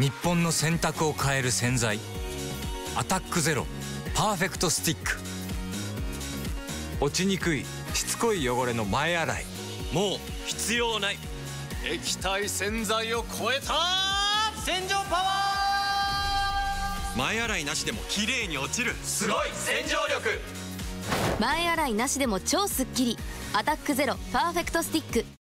日本の洗濯を変える洗剤。アタック ＺＥＲＯ パーフェクトスティック。落ちにくいしつこい汚れの前洗い。もう必要ない。液体洗剤を超えた。洗浄パワー。前洗いなしでも綺麗に落ちる。すごい洗浄力。前洗いなしでも超スッキリ。アタック ＺＥＲＯ パーフェクトスティック。